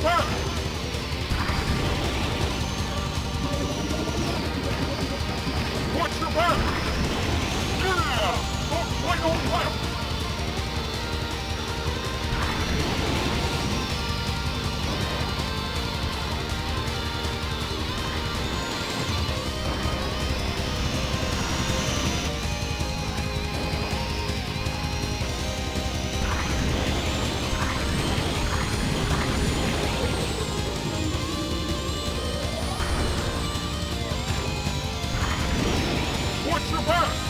Power! 啊